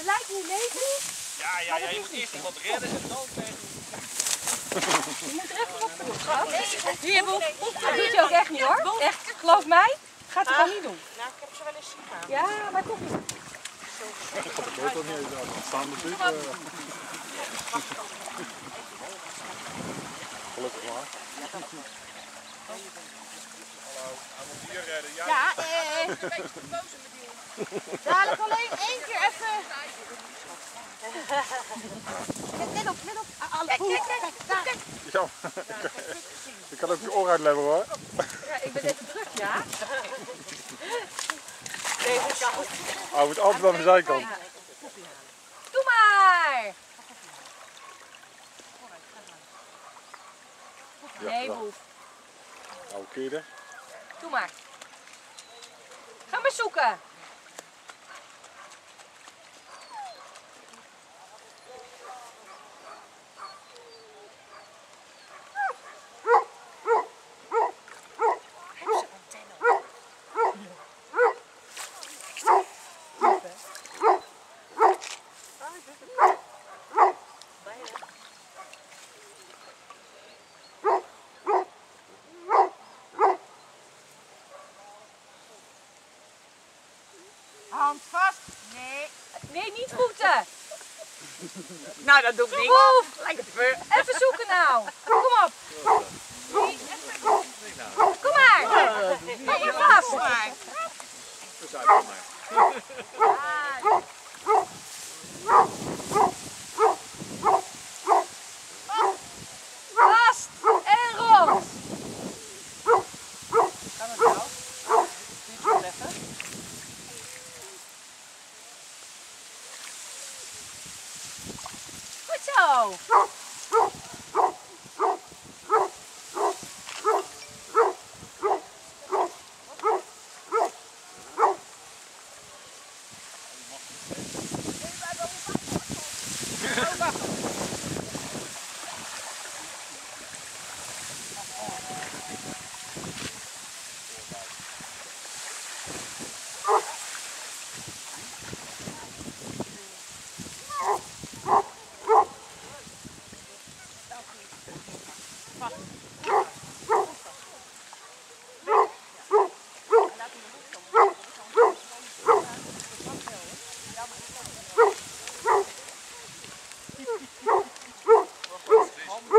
Het lijkt niet leven. Ja, ja, ja, je moet eerst iemand redden en dan tegen. Je moet er even wat voor doen, schat. Hier, Boef. Dat doet je ook echt niet hoor. Echt, geloof mij. Gaat het gewoon niet doen. Nou, ik heb ze wel eens zien gaan. Ja, maar toch niet. Ik had het ook niet eens aan. Het staan natuurlijk. eh, Gelukkig maar. Ja, eh. Dadelijk alleen één keer even. Let op, let op. Alle, kijk, kijk, kijk, daar. Ja, ik kan ook je oor uitleveren hoor. Ja, ik ben even druk, ja. Deze kant. Hij moet altijd aan de zijkant. Doe maar. Nee, Boef. keerder. Doe maar. Ga maar zoeken. Hand vast. Nee. Nee, niet voeten. Nou, dat doe ik niet. Lekker. Even zoeken nou. Kom op. Kom maar. Hou je vast. Dus uit van mij. Vast en rond. Kan het wel? Duurt wel even. Goed zo.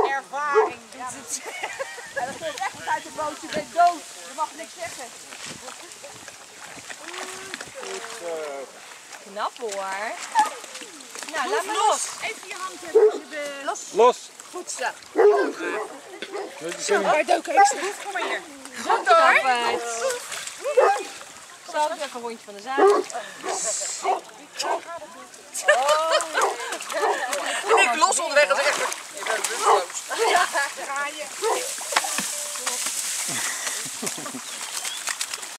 Ervaring doet het. Ja, dat komt echt uit de boot. Je bent dood. Je mag niks zeggen. Knap hoor. Nou, laat maar los. Even je hand hebben. als je de- Los. Los! Goed zo. Zo, maar dook extra. Kom maar hier. Goed hoor. Zo, even een rondje van de zaal. Oh. Ik los onderweg, als is echt... ben bent. Draaien.